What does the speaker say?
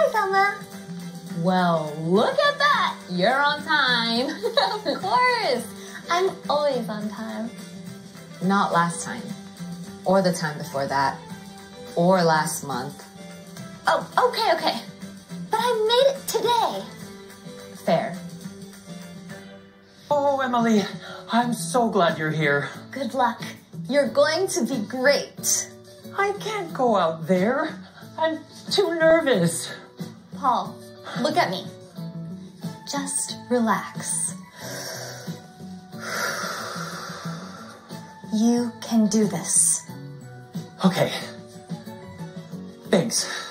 Hi, Thelma. Well, look at that. You're on time. of course. I'm always on time. Not last time. Or the time before that. Or last month. Oh, okay, okay. But I made it today. Fair. Oh, Emily, I'm so glad you're here. Good luck. You're going to be great. I can't go out there. I'm too nervous. Paul, look at me. Just relax. You can do this. Okay. Thanks.